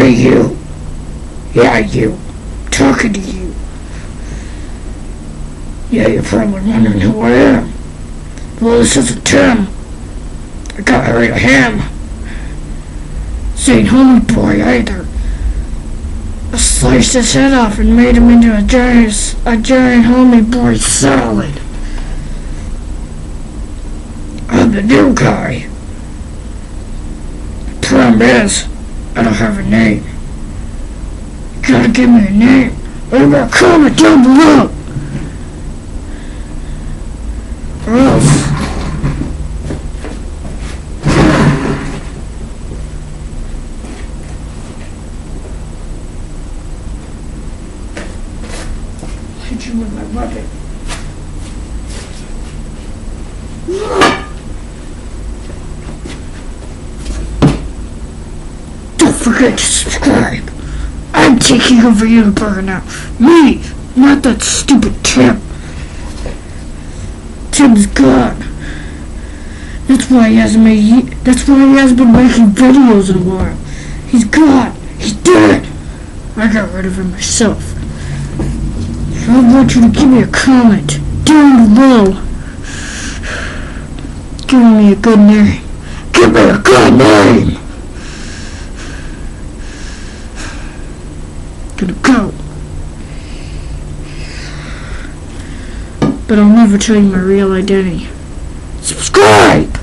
Hey, you. Yeah, you. Talking to you. Yeah, you're probably wondering who I am. Well, this isn't Tim. I got rid of him. This ain't homie boy either. I sliced his head off and made him into a giant, a giant homie boy salad. I'm the new guy. Problem is, I don't have a name. You gotta give me a name. Leave a comment down below. Or else. Hit you with my bucket. Don't forget to subscribe. I'm taking over UnitBurger now. Me, not that stupid Tim. Tim's gone. That's why he hasn't made. That's why he hasn't been making videos in a while. He's gone. He's dead. I got rid of him myself. I want you to give me a comment down below. Give me a good name. Give me a good name. Gonna go. But I'll never tell you my real identity. Subscribe!